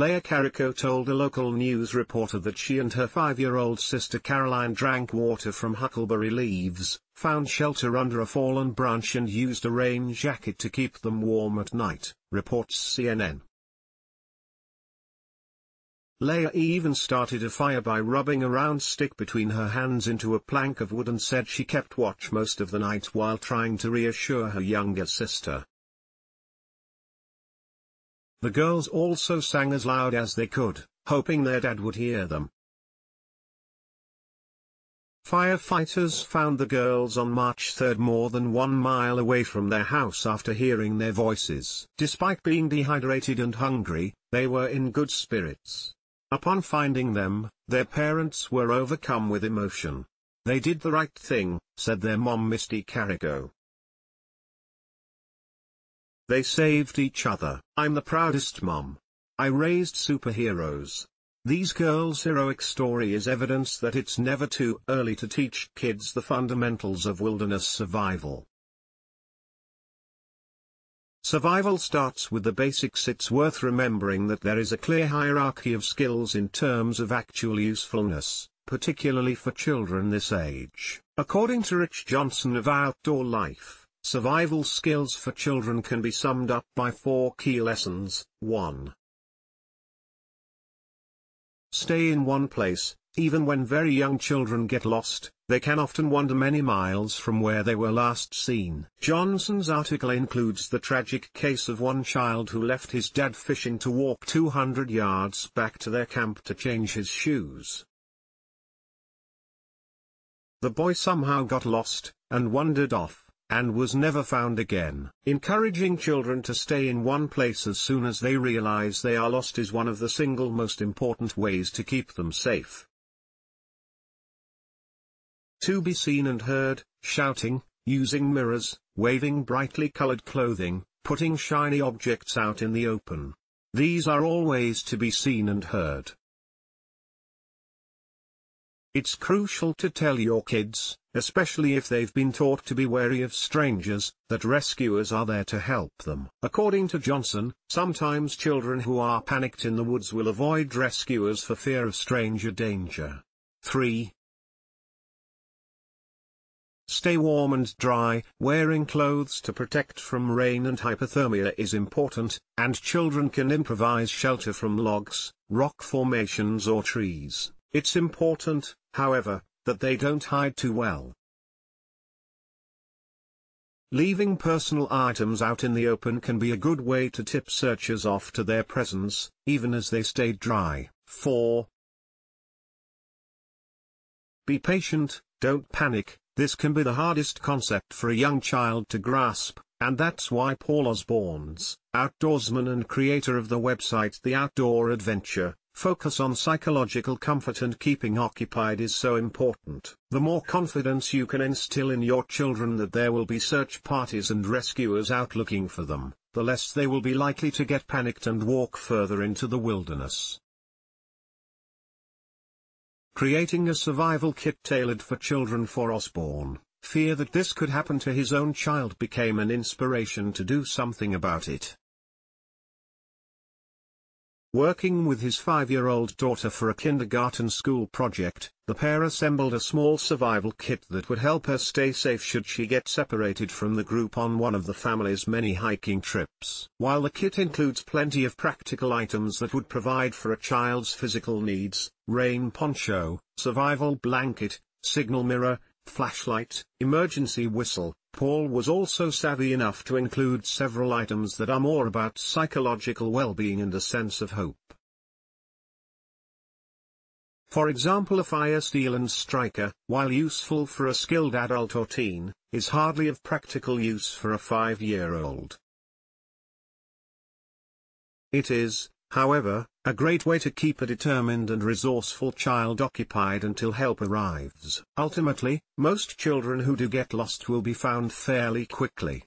Leia Carrico told a local news reporter that she and her five-year-old sister Caroline drank water from huckleberry leaves, found shelter under a fallen branch and used a rain jacket to keep them warm at night, reports CNN. Leia even started a fire by rubbing a round stick between her hands into a plank of wood and said she kept watch most of the night while trying to reassure her younger sister. The girls also sang as loud as they could, hoping their dad would hear them. Firefighters found the girls on March 3 more than one mile away from their house after hearing their voices. Despite being dehydrated and hungry, they were in good spirits. Upon finding them, their parents were overcome with emotion. They did the right thing, said their mom Misty Carrico. They saved each other. I'm the proudest mom. I raised superheroes. These girls' heroic story is evidence that it's never too early to teach kids the fundamentals of wilderness survival. Survival starts with the basics it's worth remembering that there is a clear hierarchy of skills in terms of actual usefulness, particularly for children this age. According to Rich Johnson of Outdoor Life, Survival skills for children can be summed up by four key lessons. 1. Stay in one place, even when very young children get lost, they can often wander many miles from where they were last seen. Johnson's article includes the tragic case of one child who left his dad fishing to walk 200 yards back to their camp to change his shoes. The boy somehow got lost, and wandered off and was never found again. Encouraging children to stay in one place as soon as they realize they are lost is one of the single most important ways to keep them safe. To be seen and heard, shouting, using mirrors, waving brightly colored clothing, putting shiny objects out in the open. These are all ways to be seen and heard. It's crucial to tell your kids, especially if they've been taught to be wary of strangers, that rescuers are there to help them. According to Johnson, sometimes children who are panicked in the woods will avoid rescuers for fear of stranger danger. 3. Stay warm and dry. Wearing clothes to protect from rain and hypothermia is important, and children can improvise shelter from logs, rock formations or trees. It's important, however, that they don't hide too well. Leaving personal items out in the open can be a good way to tip searchers off to their presence, even as they stay dry. 4. Be patient, don't panic, this can be the hardest concept for a young child to grasp, and that's why Paul Osborne's, outdoorsman and creator of the website The Outdoor Adventure, Focus on psychological comfort and keeping occupied is so important. The more confidence you can instill in your children that there will be search parties and rescuers out looking for them, the less they will be likely to get panicked and walk further into the wilderness. Creating a survival kit tailored for children for Osborne, fear that this could happen to his own child became an inspiration to do something about it. Working with his five-year-old daughter for a kindergarten school project, the pair assembled a small survival kit that would help her stay safe should she get separated from the group on one of the family's many hiking trips. While the kit includes plenty of practical items that would provide for a child's physical needs, rain poncho, survival blanket, signal mirror, flashlight, emergency whistle, Paul was also savvy enough to include several items that are more about psychological well-being and a sense of hope. For example a fire steel and striker, while useful for a skilled adult or teen, is hardly of practical use for a five-year-old. It is, however, a great way to keep a determined and resourceful child occupied until help arrives. Ultimately, most children who do get lost will be found fairly quickly.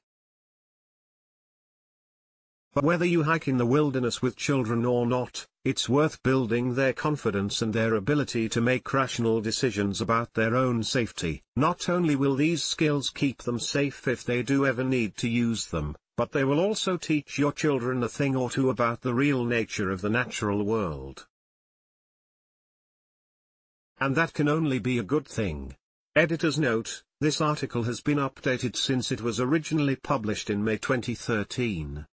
But whether you hike in the wilderness with children or not, it's worth building their confidence and their ability to make rational decisions about their own safety. Not only will these skills keep them safe if they do ever need to use them, but they will also teach your children a thing or two about the real nature of the natural world. And that can only be a good thing. Editor's note, this article has been updated since it was originally published in May 2013.